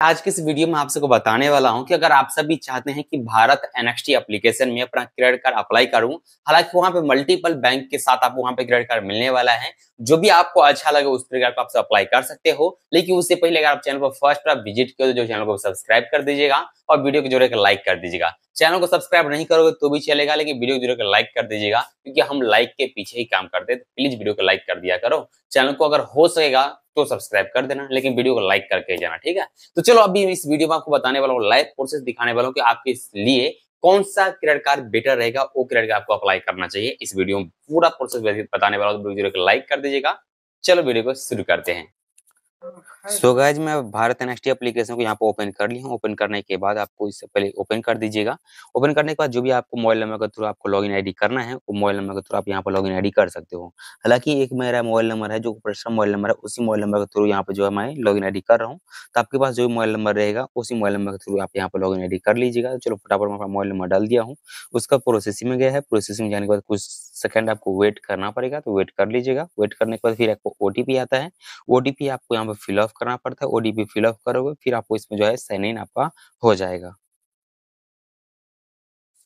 आज के इस वीडियो में आप सबको बताने वाला हूँ कि अगर आप सभी चाहते हैं कि भारत एनएक्सटी एप्लीकेशन में अपना क्रेडिट कार्ड अप्लाई करूँ, हालाँकि वहाँ पे मल्टीपल बैंक के साथ आपको वहाँ पे क्रेडिट कार्ड मिलने वाला है। जो भी आपको अच्छा लगे उस क्रेडिट कार्ड को आप अप्लाई कर सकते हो, लेकिन उससे पहले अगर आप चैनल को फ़र्स्ट बार विज़िट करो तो चैनल को सब्सक्राइब कर दीजिएगा और वीडियो को जोड़े लाइक कर दीजिएगा। चैनल को सब्सक्राइब नहीं करोगे तो भी चलेगा, लेकिन वीडियो को ज़रूर लाइक कर दीजिएगा, क्योंकि हम लाइक के पीछे ही काम करते हैं। तो प्लीज़ वीडियो को लाइक कर दिया करो। चैनल को अगर हो सकेगा तो सब्सक्राइब कर देना, लेकिन वीडियो को लाइक करके जाना, ठीक है? तो चलो अभी इस वीडियो में आपको बताने वाला हूँ लाइव प्रोसेस दिखाने वाला हूँ कि आपके लिए कौन सा क्रेडिट कार्ड बेटर रहेगा, वो क्रेडिट कार्ड आपको अप्लाई करना चाहिए। इस वीडियो में पूरा प्रोसेस बताने वाला हूँ वीडियो को लाइक कर दीजिएगा। चलो वीडियो को शुरू करते हैं। सो गाइज़ मैं भारत एनएक्सटी एप्लीकेशन को यहाँ पे ओपन कर लिया हूँ। ओपन करने के बाद आपको इससे पहले ओपन कर दीजिएगा। ओपन करने के बाद जो भी आपको मोबाइल नंबर के थ्रू आपको लॉगिन आईडी करना है वो मोबाइल नंबर के थ्रू आप यहाँ पर लॉगिन आईडी कर सकते हो। हालाँकि एक मेरा मोबाइल नंबर है जो पर्सनल मोबाइल नंबर है, उसी मोबाइल नंबर के थ्रू यहाँ पे जो है मैं लॉगिन आईडी कर रहा हूँ। तो आपके पास जो भी मोबाइल नंबर रहेगा, उसी मोबाइल नंबर के थ्रू आप यहाँ पर लॉगिन आईडी कर लीजिएगा। चलो फटाफट मैं मोबाइल नंबर डाल दिया हूँ। उसका प्रोसेसिंग में गया है। प्रोसेसिंग जाने के बाद कुछ सेकंड आपको वेट करना पड़ेगा तो वेट कर लीजिएगा। वेट करने के बाद फिर आपको ओटीपी आता है। ओटीपी आपको यहाँ पे फिलअप करना पड़ता है ओडीपी फिलअप करोगे, फिर आपको इसमें जो है साइन इन आपका हो जाएगा।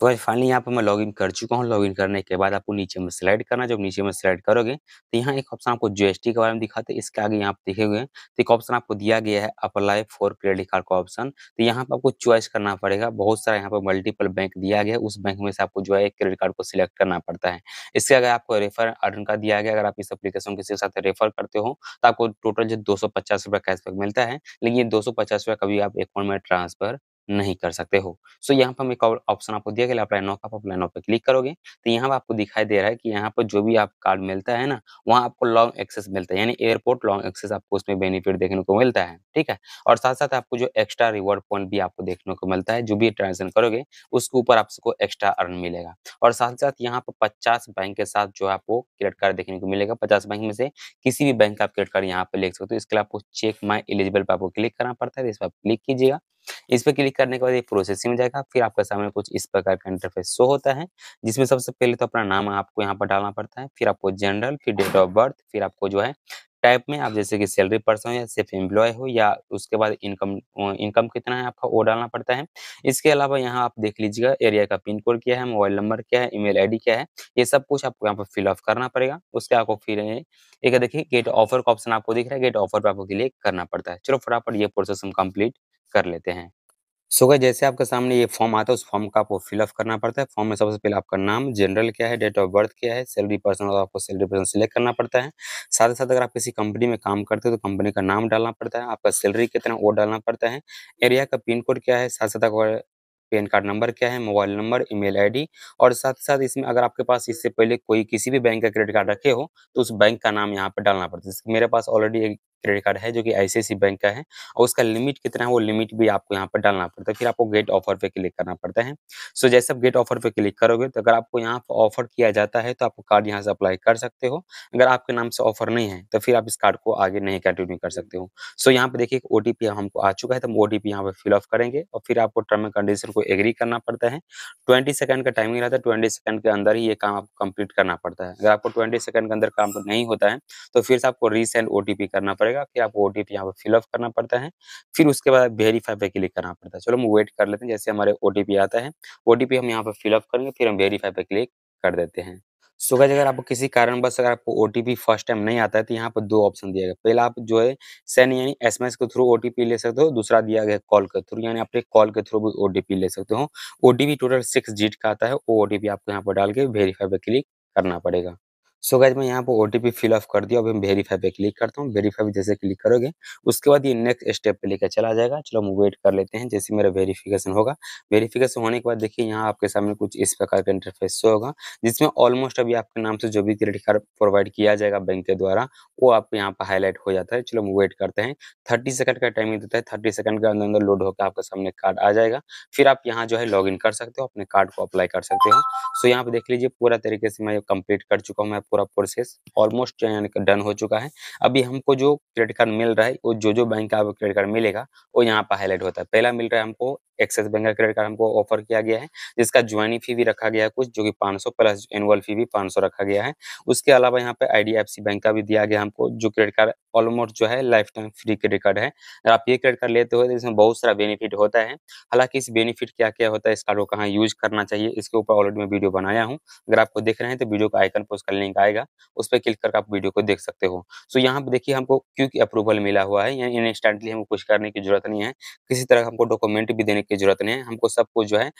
तो गाइस फाइनली यहाँ पे मैं लॉगिन कर चुका हूँ। लॉगिन करने के बाद आपको नीचे में स्लाइड करना जब नीचे में स्लाइड करोगे तो यहाँ एक ऑप्शन आपको जीएसटी के बारे में दिखाते हैं। इसके आगे यहाँ पे दिखे हुए तो एक ऑप्शन आपको दिया गया है अप्लाई फॉर क्रेडिट कार्ड का ऑप्शन। तो यहाँ पे आपको चॉइस करना पड़ेगा। बहुत सारा यहाँ पर मल्टीपल बैंक दिया गया है। उस बैंक में से आपको जो है क्रेडिट कार्ड को सिलेक्ट करना पड़ता है। इसके अगर आपको रेफर अर्न का दिया गया अगर आप इस एप्लीकेशन किसी के साथ रेफर करते हो तो आपको टोटल जो दो सौ पचास रुपया कैशबैक मिलता है। लेकिन ये दो सौ पचास रुपया कभी आप अकाउंट में ट्रांसफ़र नहीं कर सकते हो। सो यहाँ पर हम एक और ऑप्शन आपको दिया गया, अप्लाई नो आप अप्लाई नो पे क्लिक करोगे। तो यहाँ पर आपको दिखाई दे रहा है कि यहाँ पर जो भी आप कार्ड मिलता है ना, वहाँ आपको लॉन्ग एक्सेस मिलता है, यानी एयरपोर्ट लॉन्ग एक्सेस आपको उसमें बेनिफिट देखने को मिलता है, ठीक है? और साथ साथ आपको जो एक्स्ट्रा रिवॉर्ड पॉइंट भी आपको देखने को मिलता है, जो भी ट्रांजेक्शन करोगे, उसके ऊपर आपको एक्स्ट्रा अर्न मिलेगा। और साथ साथ यहाँ पर पचास बैंक के साथ जो आपको क्रेडिट कार्ड देखने को मिलेगा, पचास बैंक में से किसी भी बैंक का आप क्रेडिट कार्ड यहाँ पे ले सकते हो। इसके लिए आपको चेक माई एलिजिबल पर आपको क्लिक करना पड़ता है, इस पर क्लिक कीजिएगा। इस पर क्लिक करने के बाद ये प्रोसेसिंग में जाएगा। फिर आपके सामने कुछ इस प्रकार का इंटरफेस शो होता है, जिसमें सबसे पहले तो अपना नाम आपको यहाँ पर डालना पड़ता है, फिर आपको जनरल, फिर डेट ऑफ़ बर्थ फिर आपको जो है टाइप में आप जैसे कि सैलरी पर्सन या सिर्फ़ एम्प्लॉय हो या उसके बाद इनकम इनकम कितना है आपका वो डालना पड़ता है। इसके अलावा यहाँ आप देख लीजिएगा एरिया का पिन कोड क्या है मोबाइल नंबर क्या है ईमेल आईडी क्या है, ये सब कुछ आपको यहाँ पर फिल ऑफ़ करना पड़ेगा। उसके आपको फिर एक देखिए गेट ऑफ़र का ऑप्शन आपको दिख रहा है गेट ऑफ़र पर आपको क्लिक करना पड़ता है। चलो फटाफट ये प्रोसेस हम कंप्लीट कर लेते हैं। सो जैसे आपके सामने ये फॉर्म आता है, उस फॉर्म का आपको फिलअप करना पड़ता है। फॉर्म में सबसे पहले आपका नाम, जनरल क्या है, डेट ऑफ़ बर्थ क्या है, सैलरी पर्सन और आपको सैलरी पर्सन सिलेक्ट करना पड़ता है। साथ ही साथ अगर आप किसी कंपनी में काम करते हो तो कंपनी का नाम डालना पड़ता है, आपका सैलरी कितना वो डालना पड़ता है। एरिया का पिन कोड क्या है, साथ साथ पैन कार्ड नंबर क्या है, मोबाइल नंबर, ईमेल आईडी और साथ साथ इसमें अगर आपके पास इससे पहले कोई किसी भी बैंक का क्रेडिट कार्ड रखे हो तो उस बैंक का नाम यहाँ पे डालना पड़ता है। मेरे पास ऑलरेडी एक क्रेडिट कार्ड है जो कि आईसीआईसी बैंक का है और उसका लिमिट कितना है वो लिमिट भी आपको यहाँ पर डालना पड़ता है। फिर आपको गेट ऑफ़र पे क्लिक करना पड़ता है। सो so, जैसे आप गेट ऑफ़र पे क्लिक करोगे तो अगर आपको यहाँ पर ऑफ़र किया जाता है तो आपको कार्ड यहाँ से अप्लाई कर सकते हो। अगर आपके नाम से ऑफ़र नहीं है तो फिर आप इस कार्ड को आगे नहीं कंटिन्यू कर सकते हो। सो यहाँ पे देखिए ओ टी हमको आ चुका है तो हम ओ यहाँ पे फिलअप करेंगे और फिर आपको टर्म एंड कंडीशन को एग्री करना पड़ता है। ट्वेंटी सेकंड का टाइमिंग रहता है ट्वेंटी सेकंड के अंदर ही ये काम आपको कंप्लीट करना पड़ता है। अगर आपको ट्वेंटी सेकंड के अंदर काम नहीं होता है तो फिर से आपको रीसेंड ओ करना पड़ेगा। फिर आपको ओ यहाँ पे फिलअप करना पड़ता है। फिर उसके बाद वेरीफाई पे क्लिक करना पड़ता है। चलो हम वेट कर लेते हैं जैसे हमारे ओटीपी आता है। ओटीपी हम यहाँ पे फिलअप करेंगे फिर हम वेरीफाई पे क्लिक कर देते हैं। सो so, अगर आपको किसी कारणवश अगर आपको ओटीपी फ़र्स्ट टाइम नहीं आता है तो यहाँ पर दो ऑप्शन दिया गया। पहला आप जो है सेंड यानी एसएमएस के थ्रू ओटीपी ले सकते हो। दूसरा दिया गया कॉल के थ्रू यानी आप कॉल के थ्रू भी ओटीपी ले सकते हो। ओटीपी टोटल सिक्स जीट का आता है। वो ओटीपी आपको यहाँ पर डाल के वेरीफाई पे क्लिक करना पड़ेगा। सो so गाइज़ मैं यहाँ पर ओटीपी फिल ऑफ़ कर दिया अभी हम वेरीफाई पे क्लिक करता हूँ। वेरीफाई जैसे क्लिक करोगे, उसके बाद ये नेक्स्ट स्टेप पे लेकर चला जाएगा। चलो हम वेट कर लेते हैं, जैसे मेरा वेरीफिकेशन होगा। वेरीफिकेशन होने के बाद देखिए यहाँ आपके सामने कुछ इस प्रकार का इंटरफेस होगा, जिसमें ऑलमोस्ट अभी आपके नाम से जो भी क्रेडिट कार्ड प्रोवाइड किया जाएगा बैंक के द्वारा, वो आपको यहाँ पर हाईलाइट हो जाता है। चलो हम वेट करते हैं। थर्टी सेकंड का टाइमिंग देता है। थर्टी सेकंड के अंदर अंदर लोड होकर आपके सामने कार्ड आ जाएगा। फिर आप यहाँ जो है लॉग कर सकते हो, अपने कार्ड को अप्लाई कर सकते हो। सो यहाँ पे देख लीजिए, पूरा तरीके से मैं कंप्लीट कर चुका हूँ। मैं पूरा प्रोसेस ऑलमोस्ट डन हो चुका है। अभी हमको जो क्रेडिट कार्ड मिल रहा है, वो जो जो बैंक का क्रेडिट कार्ड मिलेगा, वो यहाँ पर हाईलाइट होता है। पहला मिल रहा है हमको एक्सेस बैंक का क्रेडिट कार्ड हमको ऑफ़र किया गया है, जिसका ज्वाइनिंग फ़ी भी रखा गया है कुछ, जो कि 500 प्लस एनुअल फ़ी भी 500 रखा गया है। उसके अलावा यहाँ पे आईडीएफसी बैंक का भी दिया गया हमको, जो क्रेडिट कार्ड ऑलमोस्ट जो है life time free credit card है। अगर आप ये क्रेडिट कार्ड लेते हो तो इसमें बहुत सारा बेनिफिट होता है। हालाँकि इस बेनिफिट क्या क्या होता है इस कार्ड को कहाँ यूज़ करना चाहिए, इसके ऊपर ऑलरेडी मैं वीडियो बनाया हूँ। अगर आपको देख रहे हैं तो वीडियो का आइकन पर उसका लिंक आएगा उस पर क्लिक करके आप वीडियो को देख सकते हो। सो यहाँ पे देखिए हमको क्योंकि अप्रूवल मिला हुआ है यानी इंस्टेंटली हमको कुछ करने की ज़रूरत नहीं है, किसी तरह हमको डॉक्यूमेंट भी देने की ज़रूरत नहीं है, हमको सब कुछ जो है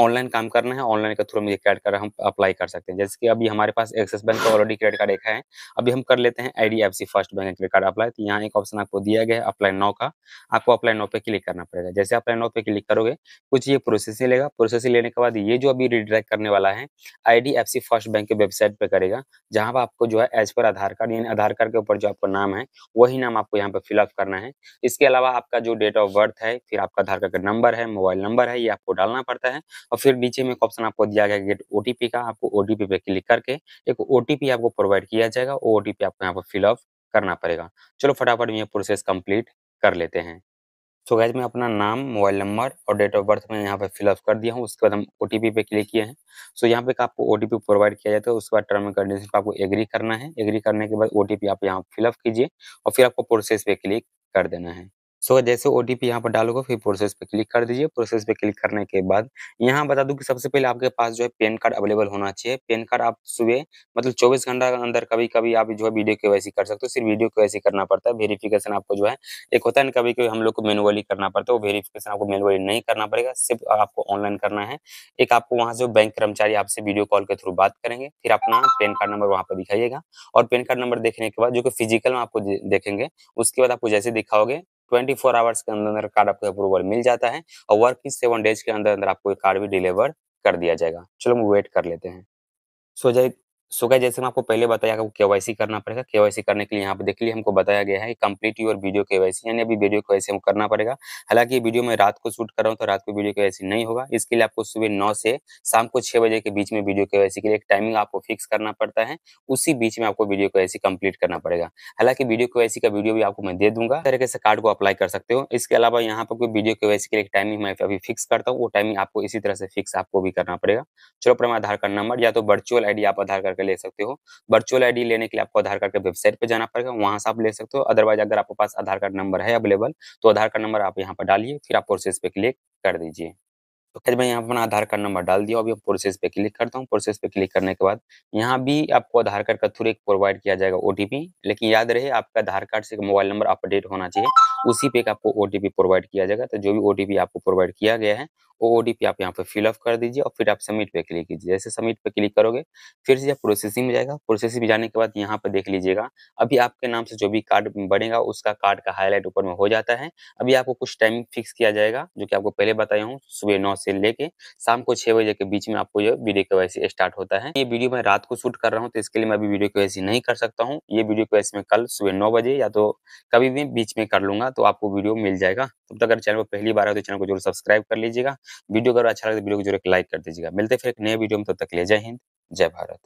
ऑनलाइन काम करना है, ऑनलाइन के थ्रू ये क्रेडिट कार्ड हम अप्लाई कर सकते हैं। जैसे कि अभी हमारे पास एक्सिस बैंक का ऑलरेडी क्रेडिट कार्ड एक है, अभी हम कर लेते हैं IDFC first bank credit card apply तो यहाँ एक ऑप्शन आपको दिया गया है अप्लाई नो का। आपको अप्लाई नो पे क्लिक करना पड़ेगा। जैसे अप्लाई नो पे क्लिक करोगे, कुछ ये प्रोसेस लेगा। प्रोसेस लेने के बाद ये जो अभी रिडायरेक्ट करने वाला है आईडीएफसी फ़र्स्ट बैंक के वेबसाइट पे करेगा, जहाँ पर आपको जो है एज पर आधार कार्ड, यानी आधार कार्ड के ऊपर जो आपका नाम है, वही नाम आपको यहाँ पे फिलअप करना है। इसके अलावा आपका जो डेट ऑफ़ बर्थ है, फिर आपका आधार कार्ड का नंबर है मोबाइल नंबर है, ये आपको डालना पड़ता है। और फिर नीचे में एक ऑप्शन आपको दिया गया गेट ओटीपी का, आपको ओटीपी पे क्लिक करके एक ओटीपी आपको प्रोवाइड किया जाएगा वो ओटीपी आपको यहाँ पर फिलअप करना पड़ेगा। चलो फटाफट ये प्रोसेस कंप्लीट कर लेते हैं। सो गैज मैं अपना नाम मोबाइल नंबर और डेट ऑफ़ बर्थ में यहाँ पे फिलअप कर दिया हूँ, उसके बाद हम ओटीपी पे क्लिक किए हैं। सो यहाँ पे आपको ओटीपी प्रोवाइड किया जाता है, उसके बाद टर्म एंड कंडीशन पर आपको एग्री करना है। एग्री करने के बाद ओटीपी आप यहाँ फिलअप कीजिए और फिर आपको प्रोसेस पे क्लिक कर देना है। सो so, जैसे ओटीपी यहाँ पर डालोगे फिर प्रोसेस पे क्लिक कर दीजिए। प्रोसेस पे क्लिक करने के बाद यहाँ बता दूँ कि सबसे पहले आपके पास जो है पैन कार्ड अवेलेबल होना चाहिए। पैन कार्ड आप सुबह मतलब 24 घंटा के अंदर कभी कभी आप जो है वीडियो के वैसी कर सकते हो। सिर्फ़ वीडियो के वैसी करना पड़ता है। वेरिफिकेशन आपको जो है एक होता है ना कभी कभी हम लोग को मैनुअली करना पड़ता है। वो वेरिफिकेशन आपको मैनुअली नहीं करना पड़ेगा। सिर्फ़ आपको ऑनलाइन करना है। एक आपको वहाँ से बैंक कर्मचारी आपसे वीडियो कॉल के थ्रू बात करेंगे। फिर अपना पैन कार्ड नंबर वहाँ पर दिखाइएगा। और पैन कार्ड नंबर देखने के बाद जो कि फ़िज़िकल में आपको देखेंगे उसके बाद आपको जैसे दिखाओगे 24 आवर्स के अंदर अंदर कार्ड आपको अप्रूवल मिल जाता है और वर्किंग सेवन डेज़ के अंदर अंदर आपको कार्ड भी डिलीवर कर दिया जाएगा। चलो हम वेट कर लेते हैं। सो जय सो so जैसे मैं आपको पहले बताया कि केवाईसी करना पड़ेगा। केवाईसी करने के लिए यहाँ पे देख लिए हमको बताया गया है कंप्लीट योर वीडियो केवाईसी, यानी अभी वीडियो केवाईसी हमको करना पड़ेगा। हालाँकि ये वीडियो मैं रात को शूट कर रहा हूँ तो रात को वीडियो के केवाईसी नहीं होगा। इसके लिए आपको सुबह नौ से शाम को छह बजे के बीच में वीडियो केवाईसी के लिए एक टाइमिंग आपको फिक्स करना पड़ता है। उसी बीच में आपको वीडियो केवाईसी कंप्लीट करना पड़ेगा। हालाँकि वीडियो केवाईसी का वीडियो भी आपको मैं दे दूँगा। तरीके से कार्ड को अप्लाई कर सकते हो। इसके अलावा यहाँ पर कोई वीडियो केवाईसी के लिए टाइमिंग मैं अभी फिक्स करता हूँ, वो टाइमिंग आपको इसी तरह से फिक्स आपको भी करना पड़ेगा। चलो अपना आधार कार्ड नंबर या तो वर्चुअल आईडी आप आधार कार्ड ले सकते हो। वर्चुअल आईडी लेने के लिए आपको आधार कार्ड के वेबसाइट पे जाना पड़ेगा, वहाँ से आप ले सकते हो। अदरवाइज़ अगर आपके पास आधार कार्ड नंबर है अवेलेबल तो आधार कार्ड नंबर आप यहाँ पर डालिए, फिर आप प्रोसेस पे क्लिक कर दीजिए। तो खैर मैं यहाँ अपना आधार कार्ड नंबर डाल दिया, अभी प्रोसेस पे क्लिक करता हूँ। प्रोसेस पे क्लिक करने के बाद यहाँ भी आपको आधार कार्ड का थ्रू एक प्रोवाइड किया जाएगा ओटीपी लेकिन याद रहे, आपका आधार कार्ड से मोबाइल नंबर अपडेट होना चाहिए। उसी पे आपको ओटीपी प्रोवाइड किया जाएगा। तो जो भी ओटीपी आपको प्रोवाइड किया गया है, वो ओटीपी आप यहाँ पे फिलअप कर दीजिए और फिर आप सबमिट पे क्लिक कीजिए। जैसे सबमिट पे क्लिक करोगे, फिर से जब प्रोसेसिंग में जाएगा प्रोसेसिंग में जाने के बाद यहाँ पे देख लीजिएगा, अभी आपके नाम से जो भी कार्ड बनेगा, उसका कार्ड का हाईलाइट ऊपर में हो जाता है। अभी आपको कुछ टाइमिंग फिक्स किया जाएगा, जो कि आपको पहले बताया हूँ, सुबह नौ से लेके शाम को छह बजे के बीच में आपको ये वीडियो के वैसे स्टार्ट होता है। ये वीडियो मैं रात को शूट कर रहा हूँ तो इसके लिए मैं अभी वीडियो के वैसे नहीं कर सकता हूँ। ये वीडियो के वैसे मैं कल सुबह नौ बजे या तो कभी भी बीच में कर लूँगा। तो आपको वीडियो मिल जाएगा। तब तक अगर चैनल पर पहली बार है तो चैनल को ज़रूर सब्सक्राइब कर लीजिएगा। वीडियो अगर अच्छा लगे तो वीडियो को ज़रूर लाइक कर दीजिएगा। मिलते फिर एक नए वीडियो में, तब तक ले जय हिंद, जय भारत।